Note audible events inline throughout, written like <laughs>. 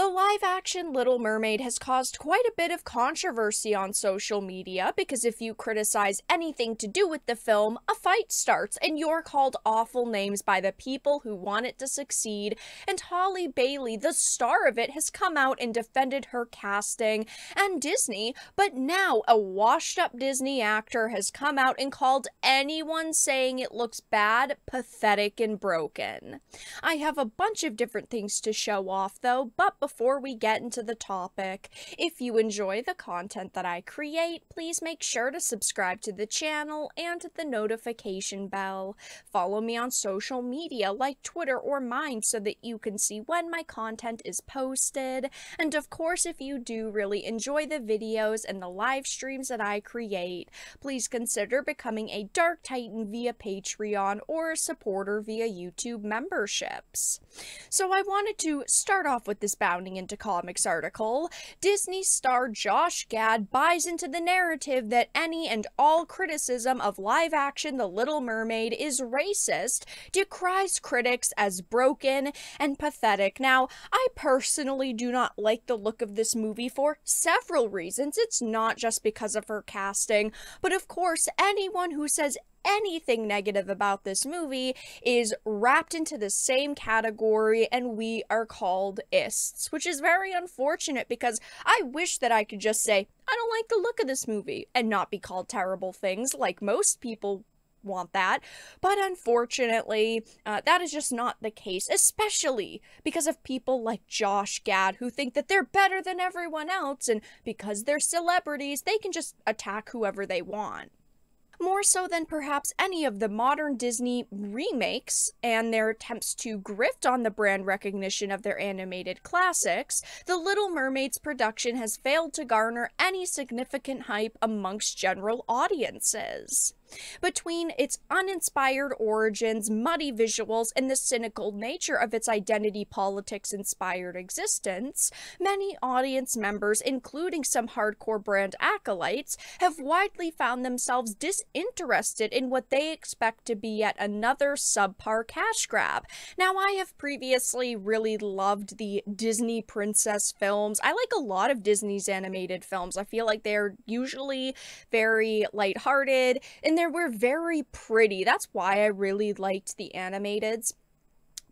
The live action Little Mermaid has caused quite a bit of controversy on social media because if you criticize anything to do with the film, a fight starts and you're called awful names by the people who want it to succeed. And Halle Bailey, the star of it, has come out and defended her casting and Disney, but now a washed up Disney actor has come out and called anyone saying it looks bad, pathetic, and broken. I have a bunch of different things to show off though, but before before we get into the topic, if you enjoy the content that I create, please make sure to subscribe to the channel and the notification bell. Follow me on social media like Twitter or mine so that you can see when my content is posted. And of course, if you do really enjoy the videos and the live streams that I create, please consider becoming a Dark Titan via Patreon or a supporter via YouTube memberships. So I wanted to start off with this Bounding Into Comics article, Disney star Josh Gad buys into the narrative that any and all criticism of live action The Little Mermaid is racist, decries critics as broken and pathetic. Now, I personally do not like the look of this movie for several reasons. It's not just because of her casting, but of course, anyone who says anything negative about this movie is wrapped into the same category and we are called ists, which is very unfortunate because I wish that I could just say, I don't like the look of this movie and not be called terrible things like most people want that. But unfortunately, uh, that is just not the case, especially because of people like Josh Gad who think that they're better than everyone else, and because they're celebrities, they can just attack whoever they want more so than perhaps any of the modern Disney remakes and their attempts to grift on the brand recognition of their animated classics, The Little Mermaid's production has failed to garner any significant hype amongst general audiences. Between its uninspired origins, muddy visuals, and the cynical nature of its identity politics inspired existence, many audience members, including some hardcore brand acolytes, have widely found themselves disinterested in what they expect to be yet another subpar cash grab. Now, I have previously really loved the Disney princess films. I like a lot of Disney's animated films. I feel like they're usually very lighthearted and they were very pretty. That's why I really liked the animateds.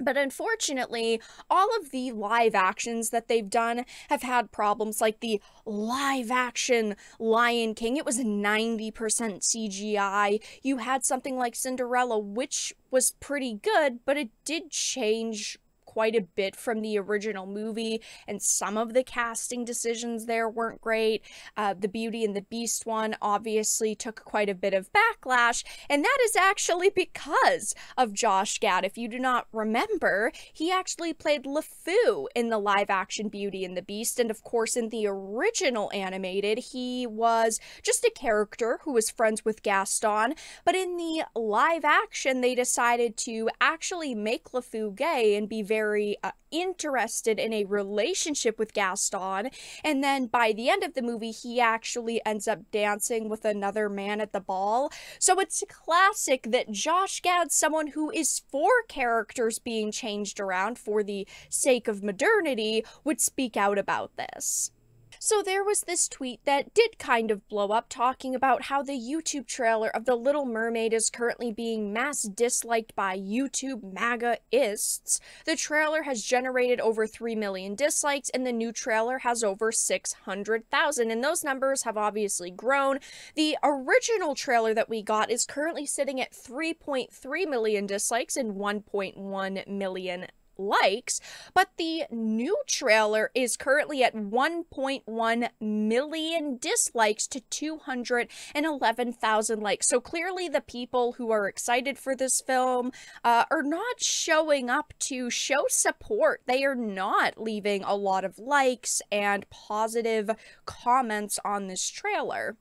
But unfortunately, all of the live actions that they've done have had problems like the live action Lion King. It was 90% CGI. You had something like Cinderella, which was pretty good, but it did change quite a bit from the original movie, and some of the casting decisions there weren't great. Uh, the Beauty and the Beast one obviously took quite a bit of backlash, and that is actually because of Josh Gad. If you do not remember, he actually played LeFou in the live action Beauty and the Beast, and of course, in the original animated, he was just a character who was friends with Gaston, but in the live action, they decided to actually make LeFou gay and be very very uh, interested in a relationship with Gaston. And then by the end of the movie, he actually ends up dancing with another man at the ball. So it's classic that Josh Gad's someone who is for characters being changed around for the sake of modernity would speak out about this. So there was this tweet that did kind of blow up talking about how the YouTube trailer of The Little Mermaid is currently being mass disliked by YouTube MAGAists. The trailer has generated over 3 million dislikes and the new trailer has over 600,000 and those numbers have obviously grown. The original trailer that we got is currently sitting at 3.3 million dislikes and 1.1 million likes, but the new trailer is currently at 1.1 million dislikes to 211,000 likes. So clearly, the people who are excited for this film uh, are not showing up to show support. They are not leaving a lot of likes and positive comments on this trailer.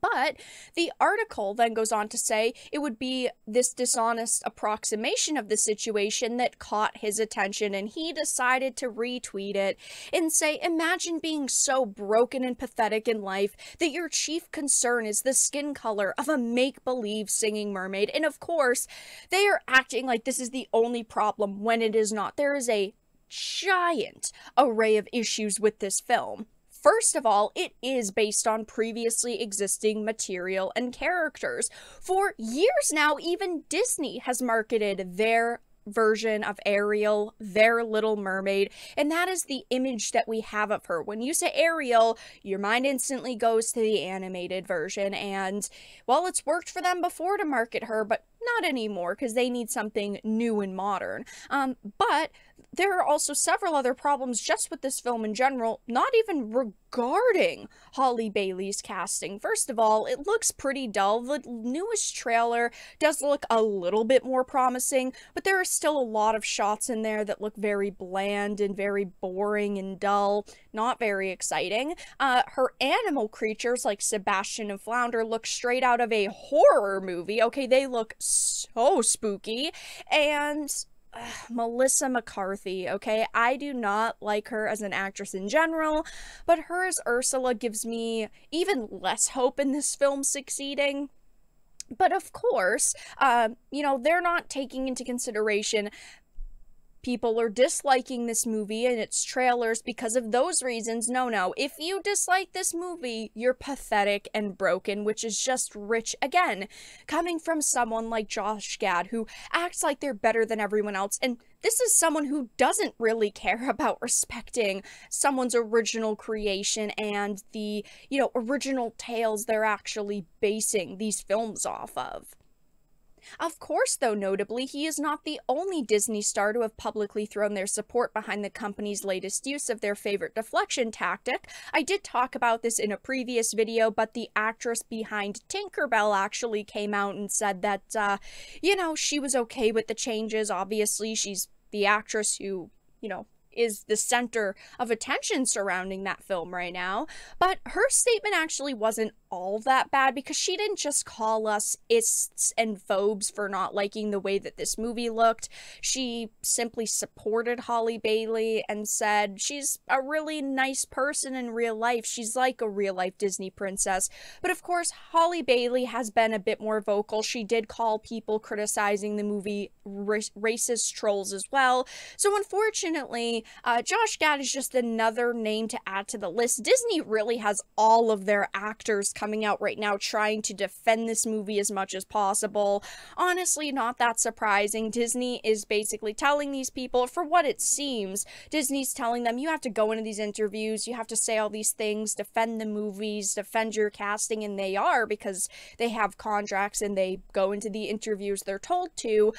But the article then goes on to say it would be this dishonest approximation of the situation that caught his attention, and he decided to retweet it and say, Imagine being so broken and pathetic in life that your chief concern is the skin color of a make believe singing mermaid. And of course, they are acting like this is the only problem when it is not. There is a giant array of issues with this film. First of all, it is based on previously existing material and characters. For years now, even Disney has marketed their version of Ariel, their Little Mermaid, and that is the image that we have of her. When you say Ariel, your mind instantly goes to the animated version, and well, it's worked for them before to market her, but not anymore because they need something new and modern. Um, but there are also several other problems just with this film in general, not even regarding Halle Bailey's casting. First of all, it looks pretty dull. The newest trailer does look a little bit more promising, but there are still a lot of shots in there that look very bland and very boring and dull, not very exciting. Uh, her animal creatures like Sebastian and Flounder look straight out of a horror movie. Okay, they look so spooky. And Melissa McCarthy, okay? I do not like her as an actress in general, but her as Ursula gives me even less hope in this film succeeding. But of course, uh, you know, they're not taking into consideration people are disliking this movie and its trailers because of those reasons. No, no. If you dislike this movie, you're pathetic and broken, which is just rich again, coming from someone like Josh Gad who acts like they're better than everyone else and this is someone who doesn't really <laughs> care about respecting someone's original creation and the, you know, original tales they're actually basing these films off of. Of course, though, notably, he is not the only Disney star to have publicly thrown their support behind the company's latest use of their favorite deflection tactic. I did talk about this in a previous video, but the actress behind Tinkerbell actually came out and said that, uh, you know, she was okay with the changes. Obviously, she's the actress who, you know, is the center of attention surrounding that film right now. But her statement actually wasn't all that bad because she didn't just call us ists and phobes for not liking the way that this movie looked. She simply supported Halle Bailey and said she's a really nice person in real life. She's like a real life Disney princess. But of course, Halle Bailey has been a bit more vocal. She did call people criticizing the movie racist trolls as well. So unfortunately, uh, Josh Gad is just another name to add to the list. Disney really has all of their actors coming out right now trying to defend this movie as much as possible. Honestly, not that surprising. Disney is basically telling these people, for what it seems, Disney's telling them you have to go into these interviews, you have to say all these things, defend the movies, defend your casting, and they are because they have contracts and they go into the interviews they're told to.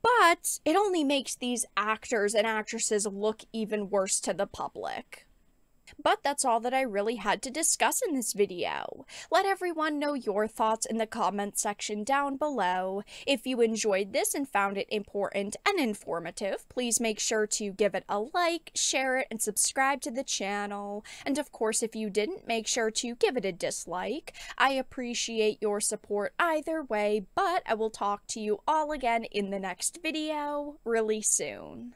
But it only makes these actors and actresses look even worse to the public. But that's all that I really had to discuss in this video. Let everyone know your thoughts in the comment section down below. If you enjoyed this and found it important and informative, please make sure to give it a like, share it, and subscribe to the channel. And of course, if you didn't, make sure to give it a dislike. I appreciate your support either way, but I will talk to you all again in the next video really soon.